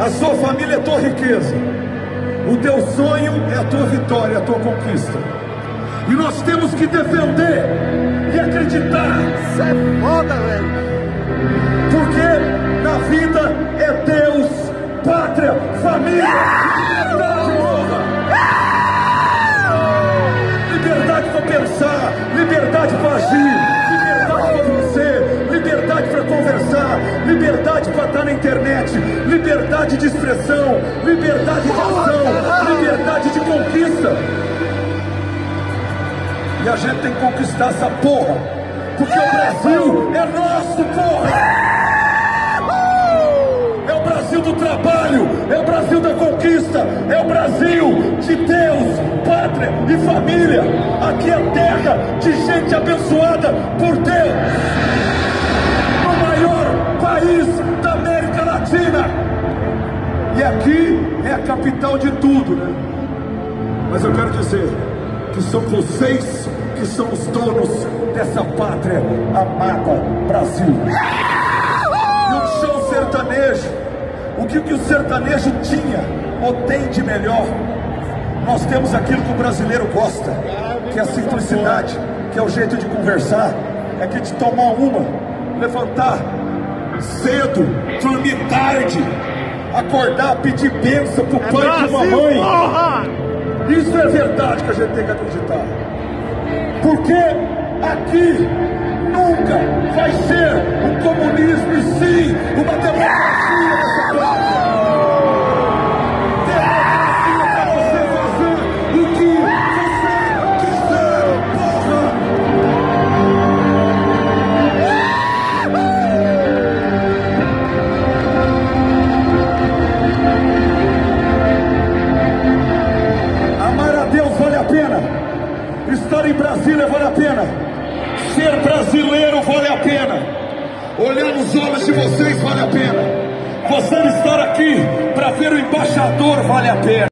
A sua família é tua riqueza. O teu sonho é a tua vitória, a tua conquista. E nós temos que defender e acreditar. Isso é foda, velho. Porque na vida é Deus, pátria, família, liberdade, porra. Internet, liberdade de expressão, liberdade de ação, liberdade de conquista. E a gente tem que conquistar essa porra, porque o Brasil é nosso, porra! É o Brasil do trabalho, é o Brasil da conquista, é o Brasil de Deus, pátria e família. Aqui é terra de gente abençoada por Deus. E aqui é a capital de tudo, né? Mas eu quero dizer que são vocês que são os donos dessa pátria amada Brasil. E o show sertanejo, o que, que o sertanejo tinha ou tem de melhor? Nós temos aquilo que o brasileiro gosta, que é a simplicidade, que é o jeito de conversar, é que de tomar uma, levantar cedo, dormir tarde, acordar, pedir bênção pro pai e pra mamãe. porra! Isso é verdade que a gente tem que acreditar. Porque aqui nunca vai ser um comunismo e sim Estar em Brasília vale a pena. Ser brasileiro vale a pena. Olhar nos olhos de vocês vale a pena. Você estar aqui para ver o embaixador vale a pena.